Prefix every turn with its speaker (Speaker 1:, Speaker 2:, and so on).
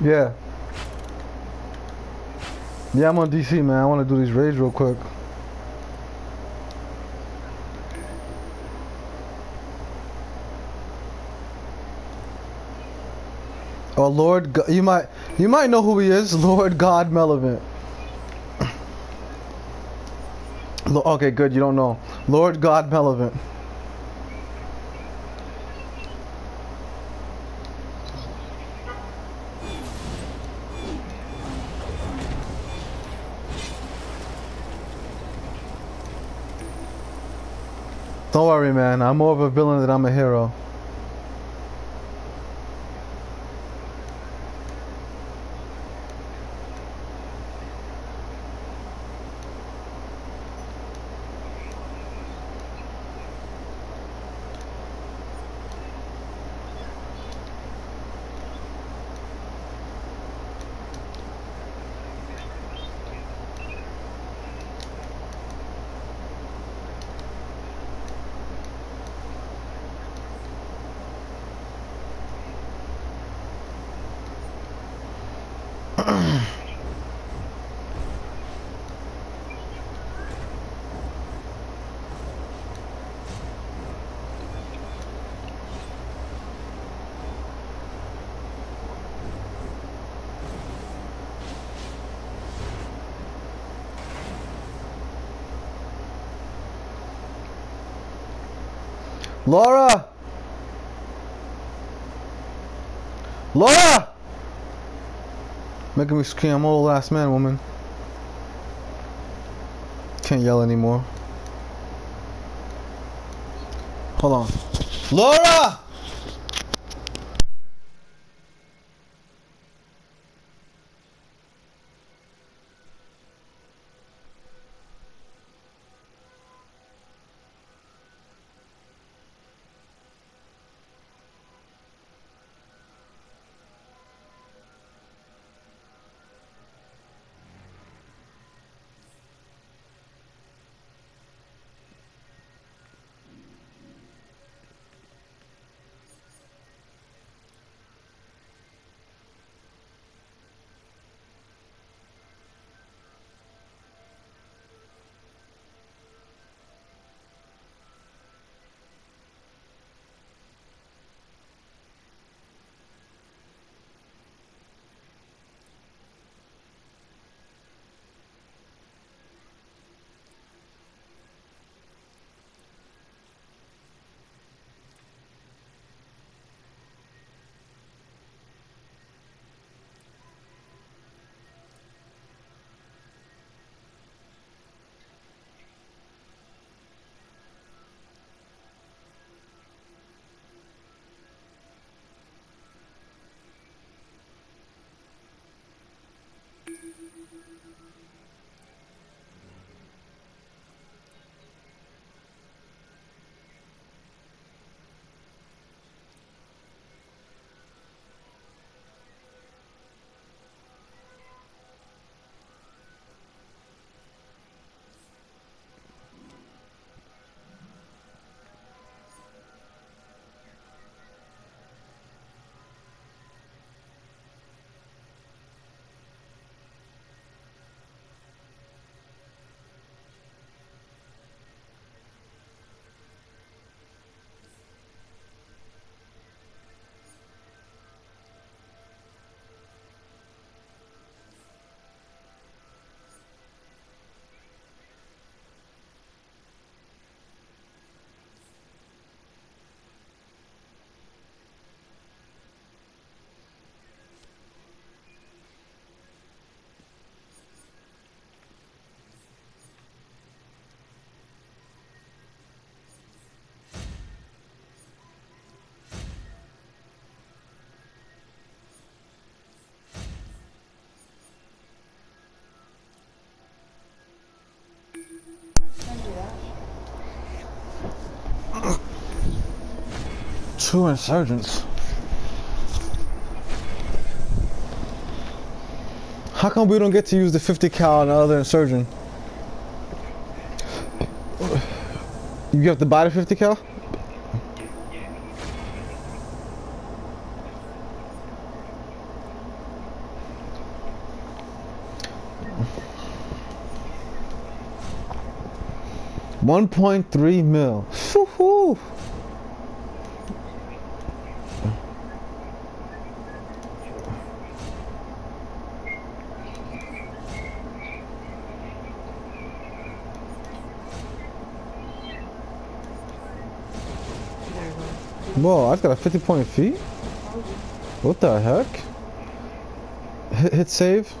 Speaker 1: Yeah. Yeah, I'm on DC, man. I want to do these raids real quick. Oh Lord, Go- you might you might know who he is, Lord God Melovent. Okay, good. You don't know, Lord God Melovent. Don't worry, man. I'm more of a villain than I'm a hero. Laura! Laura! Making me scream. I'm old last man, woman. Can't yell anymore. Hold on. Laura! Two insurgents. How come we don't get to use the 50 cal on another insurgent? You have to buy the 50 cal? One point three mil. Woohoo! Whoa, I've got a 50 point feet? What the heck? Hit, hit save.